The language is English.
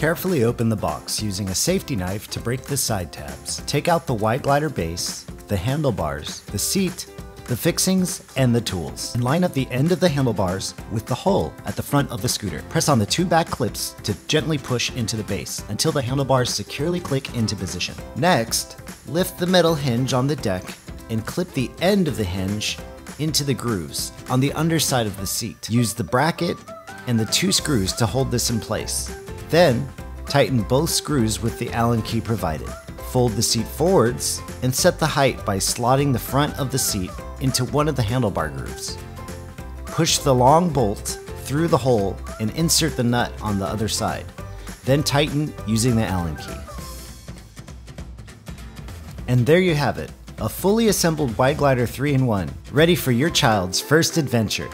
Carefully open the box using a safety knife to break the side tabs. Take out the white glider base, the handlebars, the seat, the fixings, and the tools. And line up the end of the handlebars with the hole at the front of the scooter. Press on the two back clips to gently push into the base until the handlebars securely click into position. Next, lift the metal hinge on the deck and clip the end of the hinge into the grooves on the underside of the seat. Use the bracket and the two screws to hold this in place. Then, tighten both screws with the Allen key provided. Fold the seat forwards and set the height by slotting the front of the seat into one of the handlebar grooves. Push the long bolt through the hole and insert the nut on the other side. Then tighten using the Allen key. And there you have it, a fully assembled Y Glider 3 in 1, ready for your child's first adventure.